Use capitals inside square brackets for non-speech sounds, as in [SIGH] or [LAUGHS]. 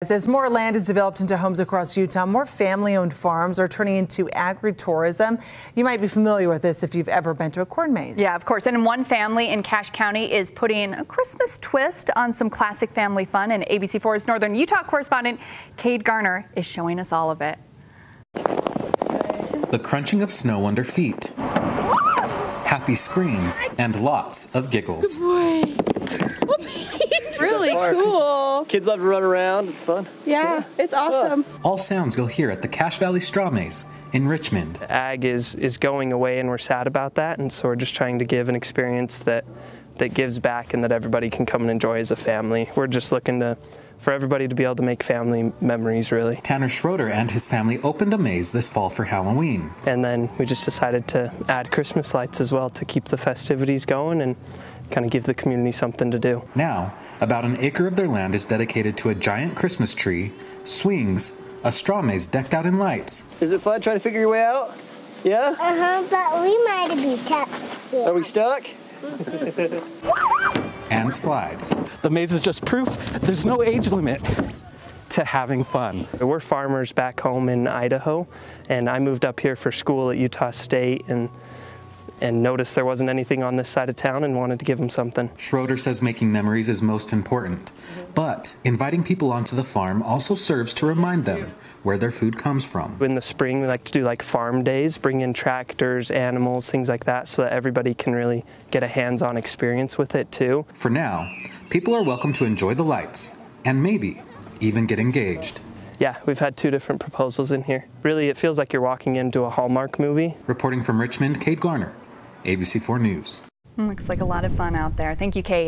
As more land is developed into homes across Utah, more family owned farms are turning into agritourism. You might be familiar with this if you've ever been to a corn maze. Yeah, of course. And one family in Cache County is putting a Christmas twist on some classic family fun. And ABC4's Northern Utah correspondent Cade Garner is showing us all of it. The crunching of snow under feet, happy screams, and lots of giggles. Really cool. Kids love to run around. It's fun. Yeah, it's awesome. All sounds you'll hear at the Cache Valley Straw Maze in Richmond. Ag is is going away, and we're sad about that. And so we're just trying to give an experience that that gives back and that everybody can come and enjoy as a family. We're just looking to for everybody to be able to make family memories, really. Tanner Schroeder and his family opened a maze this fall for Halloween. And then we just decided to add Christmas lights as well to keep the festivities going and kind of give the community something to do. Now, about an acre of their land is dedicated to a giant Christmas tree, swings, a straw maze decked out in lights. Is it fun trying to figure your way out? Yeah? Uh huh, but we might be kept here. Are we stuck? [LAUGHS] and slides. The maze is just proof there's no age limit to having fun. We're farmers back home in Idaho, and I moved up here for school at Utah State and and noticed there wasn't anything on this side of town and wanted to give them something. Schroeder says making memories is most important, but inviting people onto the farm also serves to remind them where their food comes from. In the spring, we like to do like farm days, bring in tractors, animals, things like that, so that everybody can really get a hands on experience with it too. For now, people are welcome to enjoy the lights and maybe even get engaged. Yeah, we've had two different proposals in here. Really, it feels like you're walking into a Hallmark movie. Reporting from Richmond, Cade Garner, ABC4 News. Looks like a lot of fun out there. Thank you, Cade.